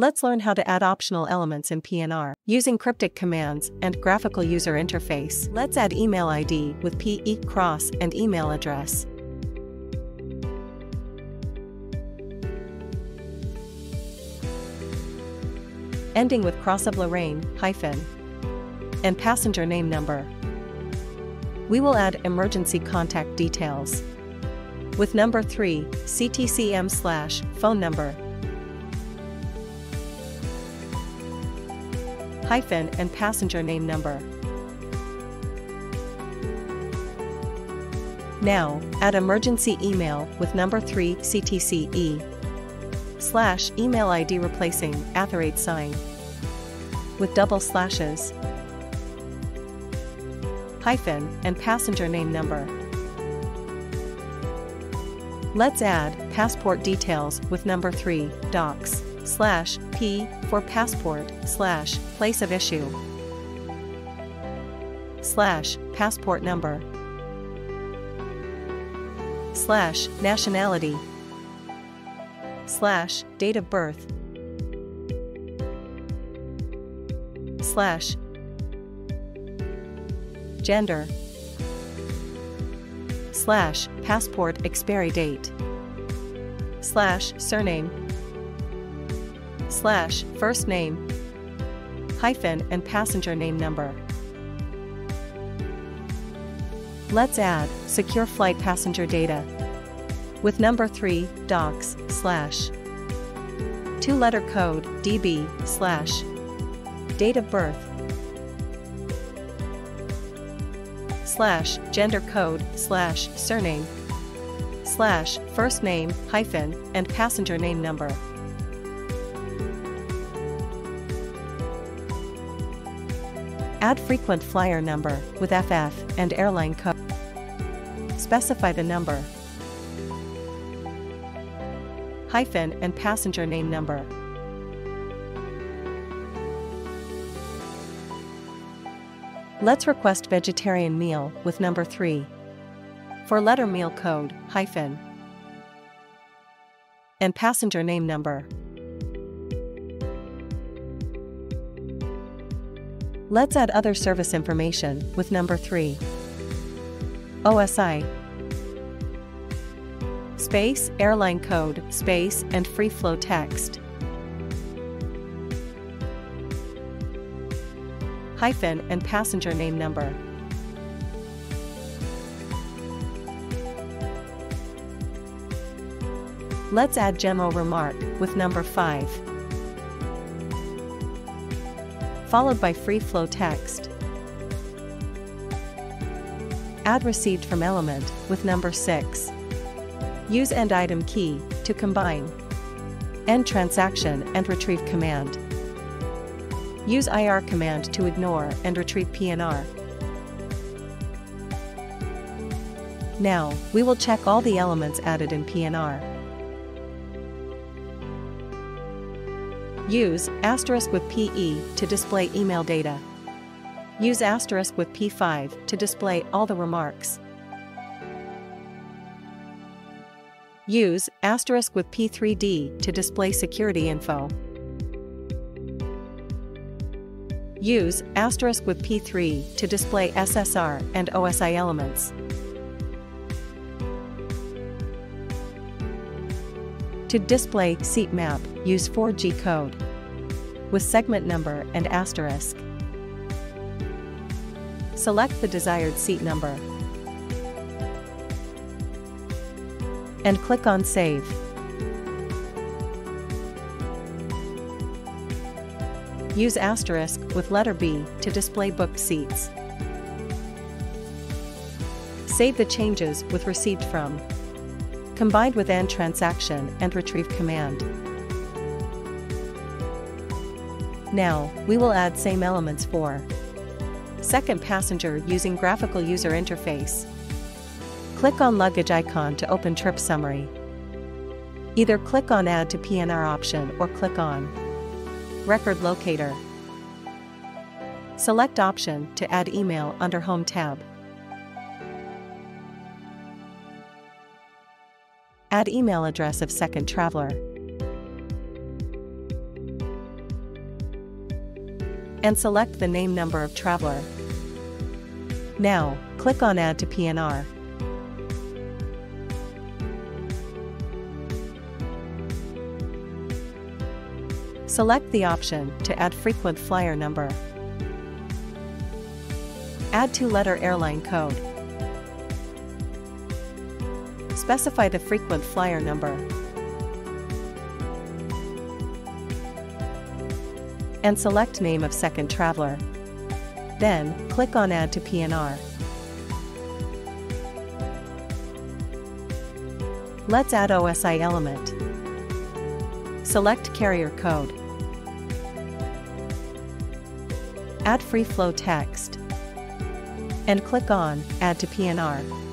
Let's learn how to add optional elements in PNR using cryptic commands and graphical user interface. Let's add email ID with PE cross and email address. Ending with cross of Lorraine, hyphen, and passenger name number. We will add emergency contact details. With number 3, CTCM slash phone number hyphen and passenger name number. Now, add emergency email with number 3 CTCE slash email ID replacing authorate sign with double slashes hyphen and passenger name number. Let's add passport details with number 3 docs slash P for passport slash place of issue. Slash passport number. Slash nationality. Slash date of birth. Slash gender. Slash passport expiry date. Slash surname slash first name hyphen and passenger name number. Let's add secure flight passenger data with number 3 docs slash two letter code db slash date of birth slash gender code slash surname slash first name hyphen and passenger name number. Add frequent flyer number with FF and airline code. Specify the number. Hyphen and passenger name number. Let's request vegetarian meal with number 3. Four letter meal code, hyphen. And passenger name number. Let's add other service information with number 3. OSI Space, airline code, space, and free flow text. Hyphen and passenger name number. Let's add general remark with number 5 followed by free flow text. Add received from element with number 6. Use end item key to combine end transaction and retrieve command. Use IR command to ignore and retrieve PNR. Now, we will check all the elements added in PNR. Use asterisk with PE to display email data. Use asterisk with P5 to display all the remarks. Use asterisk with P3D to display security info. Use asterisk with P3 to display SSR and OSI elements. To display seat map, use 4G code with segment number and asterisk. Select the desired seat number and click on Save. Use asterisk with letter B to display booked seats. Save the changes with received from combined with end transaction and retrieve command. Now, we will add same elements for second passenger using graphical user interface. Click on luggage icon to open trip summary. Either click on add to PNR option or click on record locator. Select option to add email under home tab. Add email address of second traveler. and select the name number of traveler. Now, click on Add to PNR. Select the option to add frequent flyer number. Add two-letter airline code. Specify the frequent flyer number. And select name of second traveler. Then, click on Add to PNR. Let's add OSI element. Select carrier code. Add free flow text. And click on Add to PNR.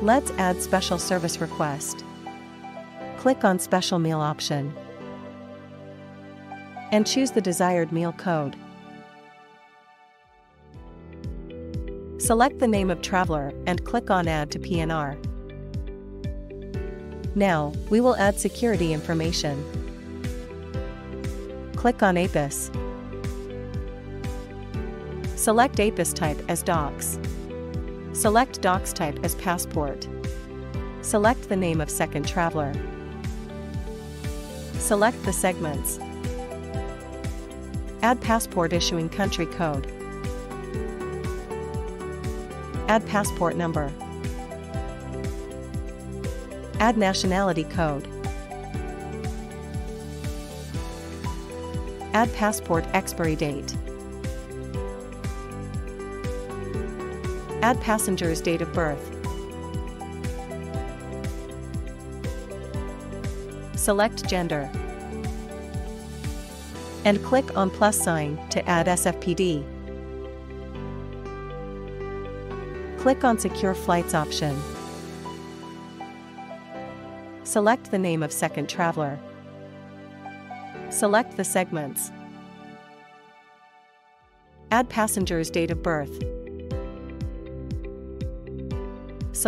Let's add special service request. Click on Special Meal option. And choose the desired meal code. Select the name of traveler and click on Add to PNR. Now, we will add security information. Click on APIS. Select APIS type as docs. Select docs type as passport. Select the name of second traveler. Select the segments. Add passport issuing country code. Add passport number. Add nationality code. Add passport expiry date. Add passenger's date of birth. Select gender. And click on plus sign to add SFPD. Click on Secure Flights option. Select the name of second traveler. Select the segments. Add passenger's date of birth.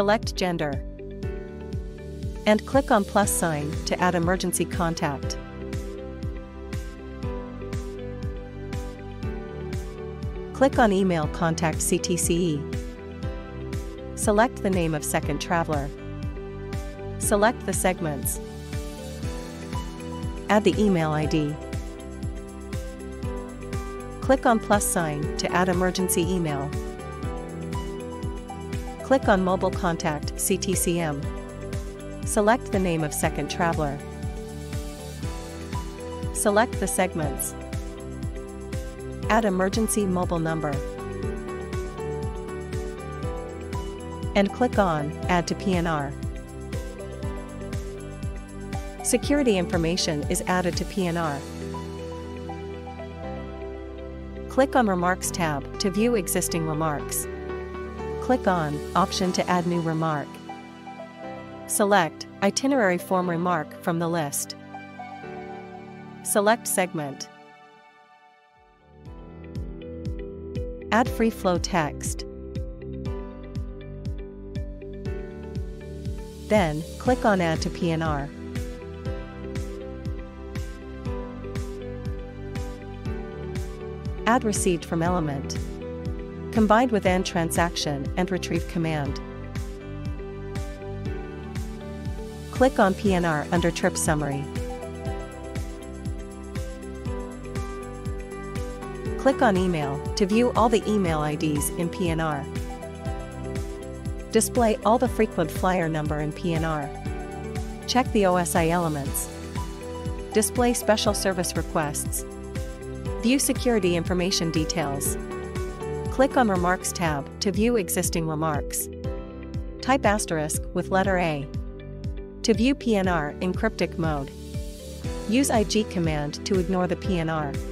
Select gender. And click on plus sign to add emergency contact. Click on Email Contact CTCE. Select the name of second traveler. Select the segments. Add the email ID. Click on plus sign to add emergency email. Click on Mobile Contact CTCM. Select the name of second traveler. Select the segments. Add emergency mobile number. And click on Add to PNR. Security information is added to PNR. Click on Remarks tab to view existing remarks. Click on Option to add new remark. Select Itinerary form remark from the list. Select Segment. Add free flow text. Then, click on Add to PNR. Add received from element. Combined with end transaction and retrieve command. Click on PNR under trip summary. Click on Email to view all the email IDs in PNR. Display all the frequent flyer number in PNR. Check the OSI elements. Display special service requests. View security information details. Click on Remarks tab to view existing remarks. Type asterisk with letter A. To view PNR in cryptic mode. Use IG command to ignore the PNR.